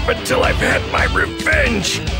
stop until I've had my revenge!